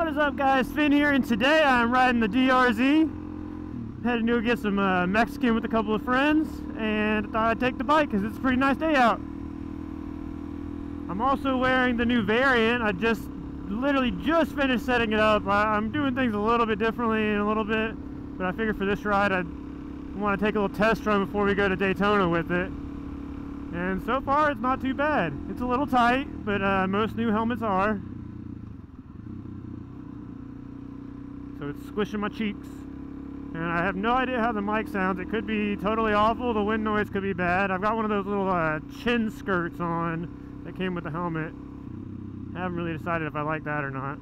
What is up guys, Finn here, and today I'm riding the DRZ. Heading to get some uh, Mexican with a couple of friends, and I thought I'd take the bike because it's a pretty nice day out. I'm also wearing the new variant. I just, literally just finished setting it up. I, I'm doing things a little bit differently in a little bit, but I figured for this ride I'd want to take a little test run before we go to Daytona with it. And so far it's not too bad. It's a little tight, but uh, most new helmets are. So it's squishing my cheeks. And I have no idea how the mic sounds. It could be totally awful. The wind noise could be bad. I've got one of those little uh, chin skirts on that came with the helmet. I haven't really decided if I like that or not.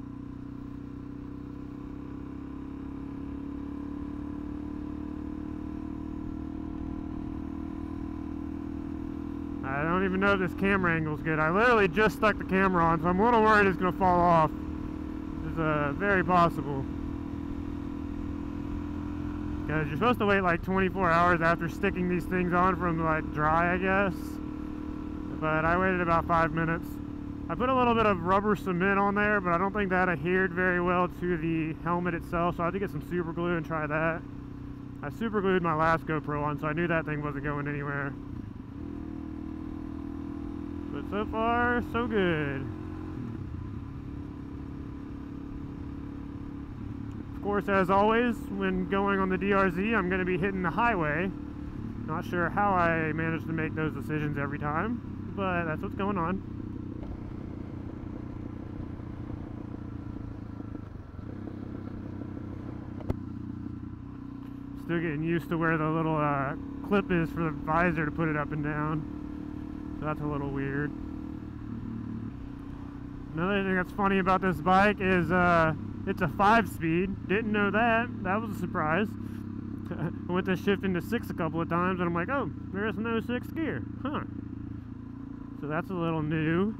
I don't even know if this camera angle is good. I literally just stuck the camera on, so I'm a little worried it's going to fall off. It's uh, very possible. Because you're supposed to wait like 24 hours after sticking these things on from like dry, I guess. But I waited about five minutes. I put a little bit of rubber cement on there, but I don't think that adhered very well to the helmet itself, so I had to get some super glue and try that. I super glued my last GoPro on, so I knew that thing wasn't going anywhere. But so far, so good. Of course, as always, when going on the DRZ, I'm going to be hitting the highway. Not sure how I manage to make those decisions every time, but that's what's going on. Still getting used to where the little uh, clip is for the visor to put it up and down. So that's a little weird. Another thing that's funny about this bike is uh, it's a five speed. Didn't know that. That was a surprise. I went to shift into six a couple of times and I'm like, oh, there's no sixth gear. Huh. So that's a little new.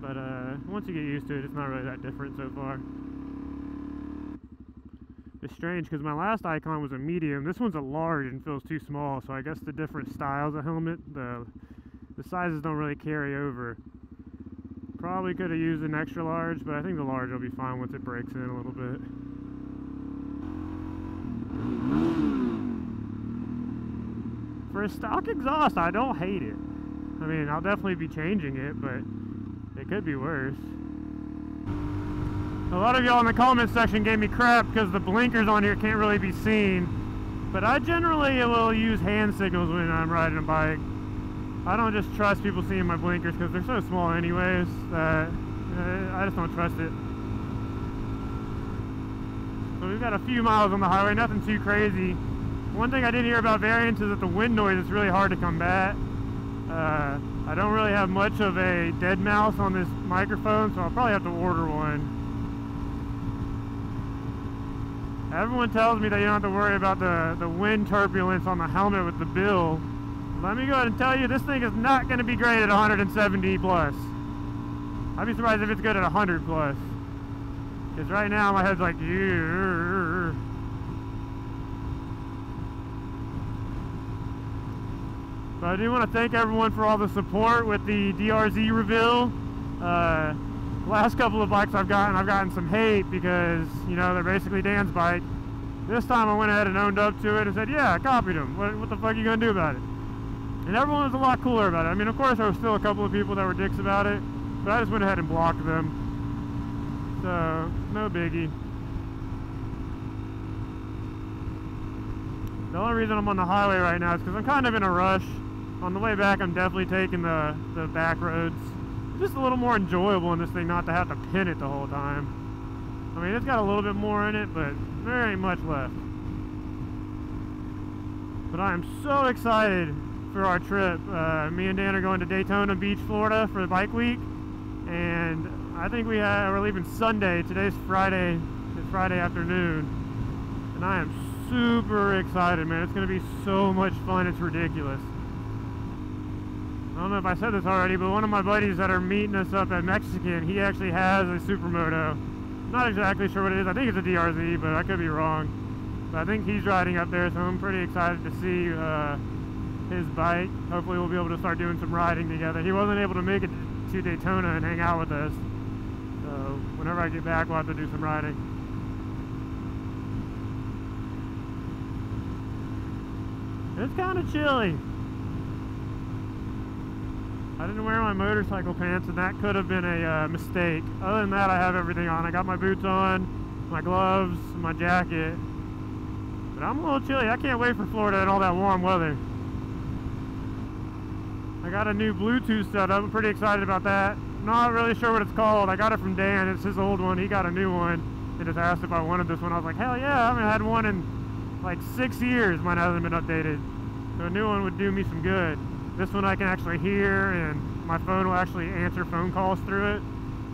But uh, once you get used to it, it's not really that different so far. It's strange because my last icon was a medium. This one's a large and feels too small. So I guess the different styles of helmet, the the sizes don't really carry over. Probably could have used an extra large, but I think the large will be fine once it breaks in a little bit. For a stock exhaust, I don't hate it. I mean, I'll definitely be changing it, but it could be worse. A lot of y'all in the comment section gave me crap because the blinkers on here can't really be seen. But I generally will use hand signals when I'm riding a bike. I don't just trust people seeing my blinkers because they're so small anyways that uh, I just don't trust it. So we've got a few miles on the highway, nothing too crazy. One thing I did hear about variants is that the wind noise is really hard to combat. Uh, I don't really have much of a dead mouse on this microphone, so I'll probably have to order one. Everyone tells me that you don't have to worry about the, the wind turbulence on the helmet with the bill. Let me go ahead and tell you, this thing is not going to be great at 170 plus. I'd be surprised if it's good at 100 plus. Because right now my head's like, yeah. But I do want to thank everyone for all the support with the DRZ reveal. Uh, last couple of bikes I've gotten, I've gotten some hate because, you know, they're basically Dan's bike. This time I went ahead and owned up to it and said, yeah, I copied him. What, what the fuck are you going to do about it? And everyone was a lot cooler about it. I mean, of course, there were still a couple of people that were dicks about it, but I just went ahead and blocked them. So, no biggie. The only reason I'm on the highway right now is because I'm kind of in a rush. On the way back, I'm definitely taking the, the back roads. It's just a little more enjoyable in this thing not to have to pin it the whole time. I mean, it's got a little bit more in it, but there ain't much left. But I am so excited for our trip. Uh, me and Dan are going to Daytona Beach, Florida for the bike week. And I think we have, we're leaving Sunday. Today's Friday. It's Friday afternoon. And I am super excited, man. It's going to be so much fun. It's ridiculous. I don't know if I said this already, but one of my buddies that are meeting us up at Mexican, he actually has a Supermoto. Not exactly sure what it is. I think it's a DRZ, but I could be wrong. But I think he's riding up there, so I'm pretty excited to see uh, his bike. Hopefully we'll be able to start doing some riding together. He wasn't able to make it to Daytona and hang out with us. So whenever I get back, we'll have to do some riding. It's kind of chilly. I didn't wear my motorcycle pants and that could have been a uh, mistake. Other than that, I have everything on. I got my boots on, my gloves, my jacket. But I'm a little chilly. I can't wait for Florida and all that warm weather. I got a new Bluetooth setup. I'm pretty excited about that. Not really sure what it's called. I got it from Dan. It's his old one. He got a new one. He just asked if I wanted this one. I was like, hell yeah. I haven't had one in like six years. Mine hasn't been updated. So a new one would do me some good. This one I can actually hear and my phone will actually answer phone calls through it.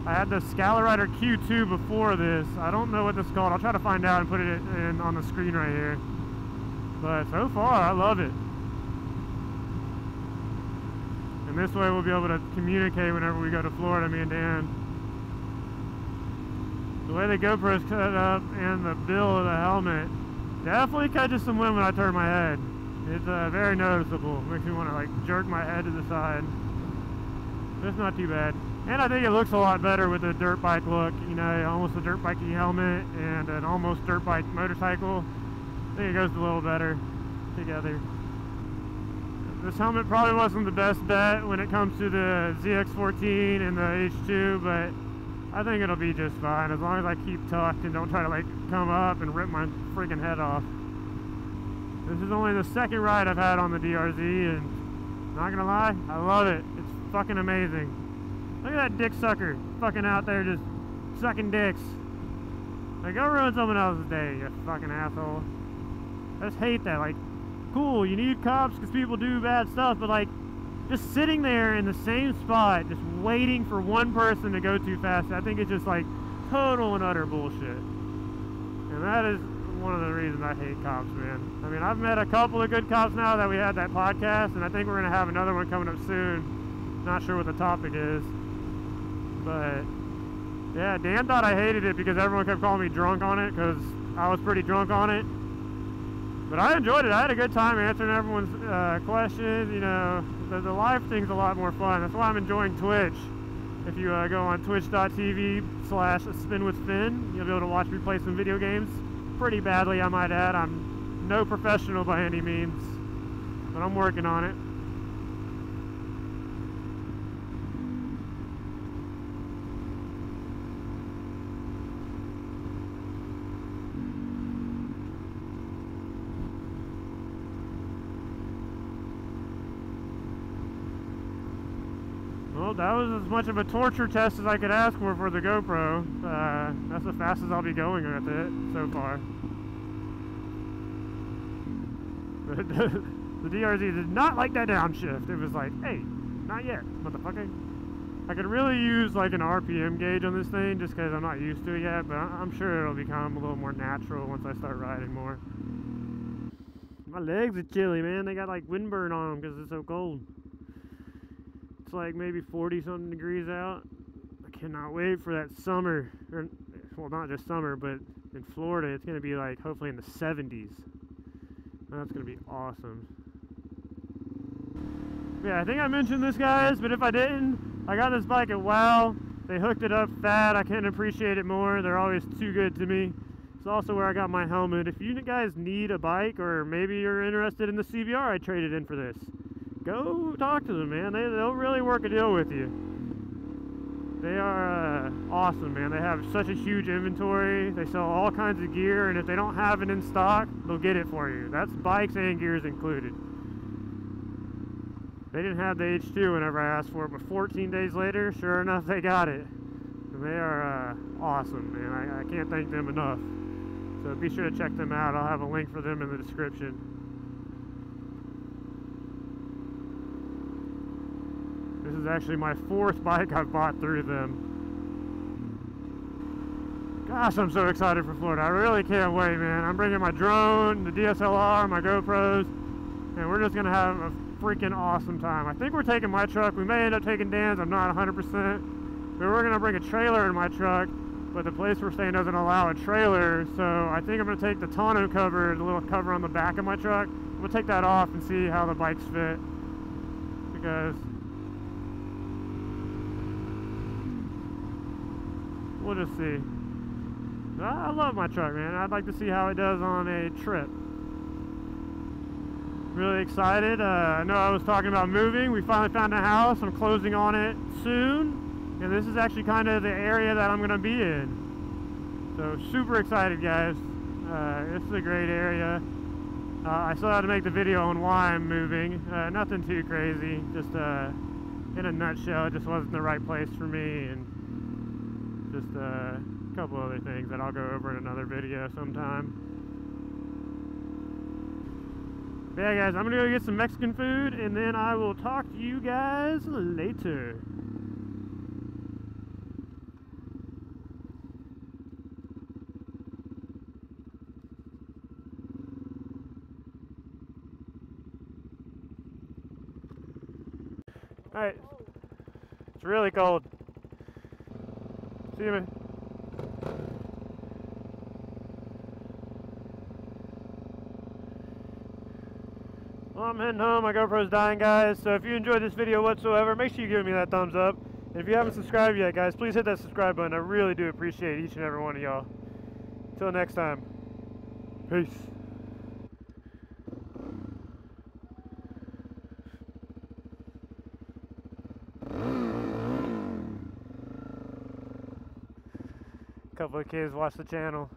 I had the Scala Rider Q2 before this. I don't know what this is called. I'll try to find out and put it in on the screen right here. But so far, I love it. And this way we'll be able to communicate whenever we go to Florida, me and Dan. The way the GoPro is cut up and the bill of the helmet definitely catches some wind when I turn my head. It's uh, very noticeable. Makes me want to like jerk my head to the side. It's not too bad. And I think it looks a lot better with a dirt bike look. You know, almost a dirt bikey helmet and an almost dirt bike motorcycle. I think it goes a little better together. This helmet probably wasn't the best bet when it comes to the ZX14 and the H2, but I think it'll be just fine as long as I keep tucked and don't try to like come up and rip my freaking head off. This is only the second ride I've had on the DRZ, and not gonna lie, I love it. It's fucking amazing. Look at that dick sucker fucking out there just sucking dicks. Like, go ruin someone else's day, you fucking asshole. I just hate that. Like, cool, you need cops because people do bad stuff, but like, just sitting there in the same spot, just waiting for one person to go too fast, I think it's just like total and utter bullshit. And that is one of the reasons I hate cops, man. I mean, I've met a couple of good cops now that we had that podcast, and I think we're going to have another one coming up soon. Not sure what the topic is. But, yeah, Dan thought I hated it because everyone kept calling me drunk on it because I was pretty drunk on it. But I enjoyed it. I had a good time answering everyone's uh, questions. You know, the, the live thing's a lot more fun. That's why I'm enjoying Twitch. If you uh, go on twitch.tv slash spinwithfin, you'll be able to watch me play some video games pretty badly, I might add. I'm no professional by any means, but I'm working on it. Well, that was as much of a torture test as I could ask for for the GoPro. Uh, that's the fastest I'll be going with it so far. the DRZ did not like that downshift. It was like, hey, not yet, motherfucker. I could really use like an RPM gauge on this thing just because I'm not used to it yet, but I'm sure it'll become a little more natural once I start riding more. My legs are chilly, man. They got like windburn on them because it's so cold. It's like maybe 40 something degrees out. I cannot wait for that summer. Or, well, not just summer, but in Florida, it's going to be like hopefully in the 70s. That's going to be awesome. Yeah, I think I mentioned this, guys, but if I didn't, I got this bike at WOW. They hooked it up fat. I can't appreciate it more. They're always too good to me. It's also where I got my helmet. If you guys need a bike or maybe you're interested in the CBR I traded in for this, go talk to them, man. They, they'll really work a deal with you. They are uh, awesome, man. They have such a huge inventory. They sell all kinds of gear, and if they don't have it in stock, they'll get it for you. That's bikes and gears included. They didn't have the H2 whenever I asked for it, but 14 days later, sure enough, they got it. And they are uh, awesome, man. I, I can't thank them enough. So be sure to check them out. I'll have a link for them in the description. Is actually my fourth bike I've bought through them. Gosh, I'm so excited for Florida. I really can't wait, man. I'm bringing my drone, the DSLR, my GoPros, and we're just going to have a freaking awesome time. I think we're taking my truck. We may end up taking Dan's. I'm not 100%. But we're going to bring a trailer in my truck, but the place we're staying doesn't allow a trailer, so I think I'm going to take the tonneau cover, the little cover on the back of my truck. I'm going to take that off and see how the bikes fit. Because we'll just see. I love my truck, man. I'd like to see how it does on a trip. Really excited. Uh, I know I was talking about moving. We finally found a house. I'm closing on it soon. And this is actually kind of the area that I'm going to be in. So super excited, guys. Uh, this is a great area. Uh, I still have to make the video on why I'm moving. Uh, nothing too crazy. Just uh, in a nutshell, it just wasn't the right place for me. And just uh, a couple other things that I'll go over in another video sometime. But yeah, guys, I'm gonna go get some Mexican food and then I will talk to you guys later. Alright, it's really cold. See you, man. Well, I'm heading home. My GoPro's dying, guys. So if you enjoyed this video whatsoever, make sure you give me that thumbs up. And if you haven't subscribed yet, guys, please hit that subscribe button. I really do appreciate each and every one of y'all. Until next time, peace. Couple of kids watch the channel.